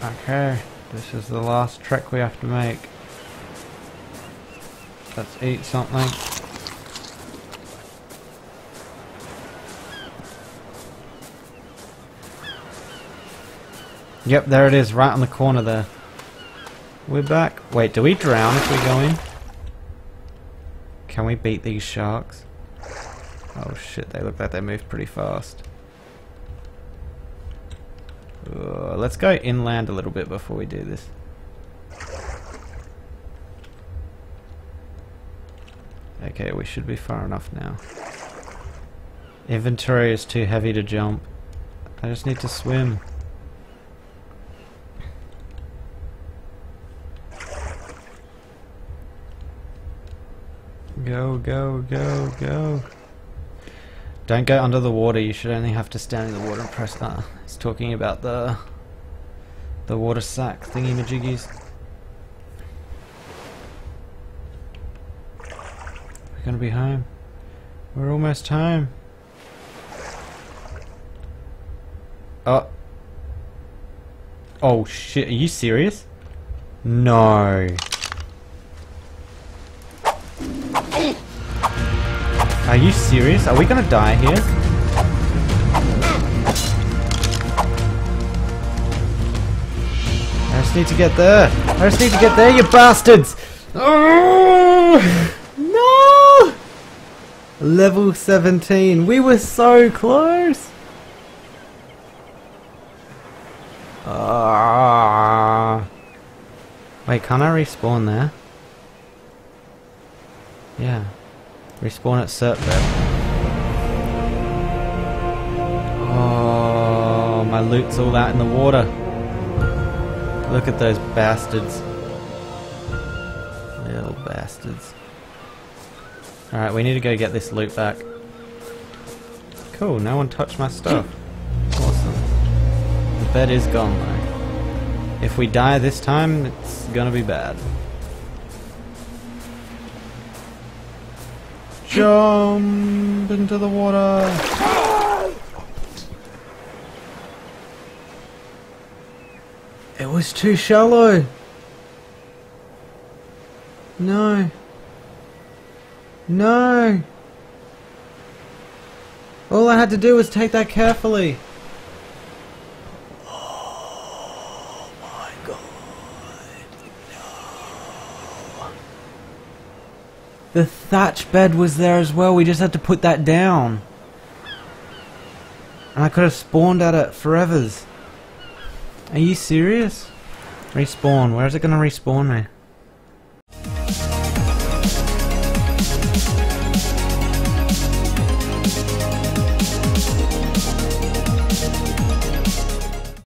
Okay, this is the last trek we have to make. Let's eat something. Yep, there it is, right on the corner there. We're back. Wait, do we drown if we go in? Can we beat these sharks? Oh shit, they look like they move pretty fast. Uh, let's go inland a little bit before we do this. Okay, we should be far enough now. Inventory is too heavy to jump. I just need to swim. Go, go, go, go. Don't go under the water, you should only have to stand in the water and press that. It's talking about the the water sack thingy majiggies. We're gonna be home. We're almost home. Oh. Oh shit, are you serious? No. Are you serious? Are we gonna die here? Just need to get there. I just need to get there, you bastards! Oh, no! Level 17. We were so close! Ah. Wait, can't I respawn there? Yeah. Respawn at Surtbed. Oh, my loot's all out in the water. Look at those bastards. Little bastards. Alright, we need to go get this loot back. Cool, no one touched my stuff. Awesome. The bed is gone though. If we die this time, it's gonna be bad. Jump into the water. It was too shallow. No. No. All I had to do was take that carefully. Oh my god. No. The thatch bed was there as well. We just had to put that down. And I could have spawned at it forevers. Are you serious? Respawn. Where is it going to respawn me?